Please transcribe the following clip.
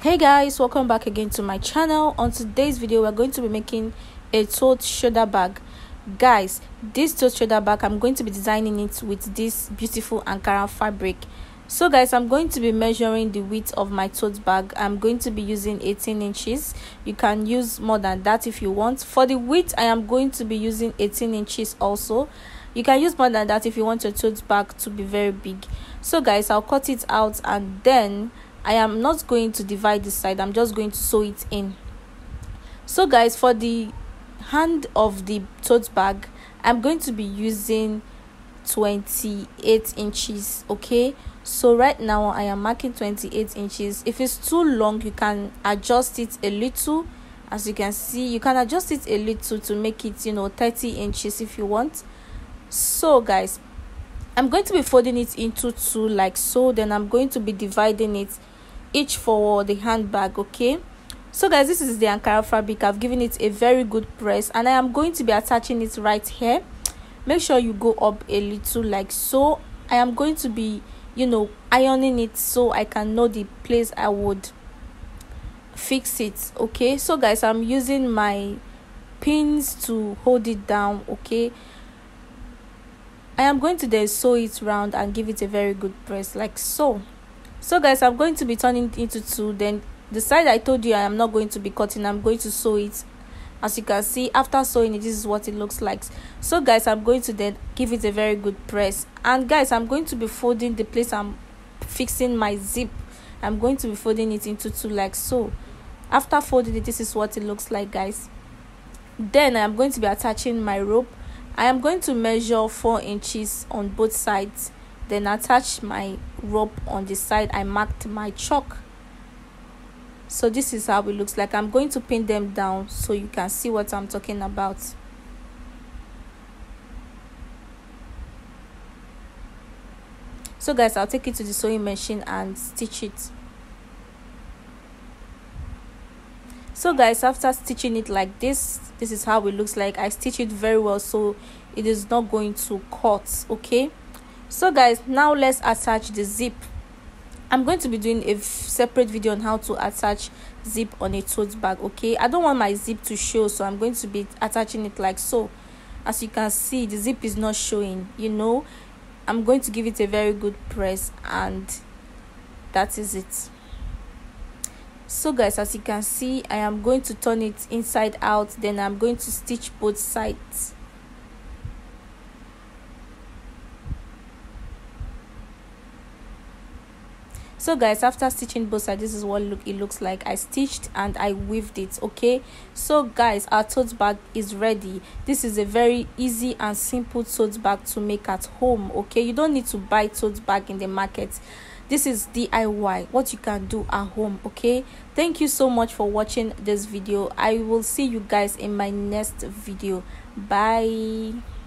hey guys welcome back again to my channel. On today's video we're going to be making a tote shoulder bag. Guys this tote shoulder bag i'm going to be designing it with this beautiful ankara fabric. So guys i'm going to be measuring the width of my tote bag. I'm going to be using 18 inches. You can use more than that if you want. For the width i am going to be using 18 inches also. You can use more than that if you want your tote bag to be very big. So guys i'll cut it out and then I am not going to divide this side I'm just going to sew it in. So guys for the hand of the tote bag I'm going to be using 28 inches okay? So right now I am marking 28 inches. If it's too long you can adjust it a little. As you can see you can adjust it a little to make it you know 30 inches if you want. So guys I'm going to be folding it into two like so then I'm going to be dividing it each for the handbag okay? So guys this is the ankara fabric. I've given it a very good press and i am going to be attaching it right here. Make sure you go up a little like so. I am going to be you know ironing it so i can know the place i would fix it okay? So guys i'm using my pins to hold it down okay i am going to then sew it round and give it a very good press like so. So guys i'm going to be turning it into two. Then the side i told you i am not going to be cutting i'm going to sew it. As you can see after sewing it this is what it looks like. So guys i'm going to then give it a very good press. And guys i'm going to be folding the place i'm fixing my zip. I'm going to be folding it into two like so. After folding it this is what it looks like guys. Then i'm going to be attaching my rope i am going to measure four inches on both sides then attach my rope on the side. I marked my chalk. So this is how it looks like. I'm going to pin them down so you can see what i'm talking about. So guys i'll take it to the sewing machine and stitch it so guys after stitching it like this this is how it looks like. I stitch it very well so it is not going to cut okay? So guys now let's attach the zip. I'm going to be doing a separate video on how to attach zip on a tote bag okay? I don't want my zip to show so i'm going to be attaching it like so. As you can see the zip is not showing you know? I'm going to give it a very good press and that is it so guys as you can see i am going to turn it inside out then i'm going to stitch both sides so guys after stitching both sides this is what look it looks like. I stitched and i weaved it okay? So guys our tote bag is ready. This is a very easy and simple tote bag to make at home okay? You don't need to buy tote bag in the market. This is diy what you can do at home okay? Thank you so much for watching this video. I will see you guys in my next video. Bye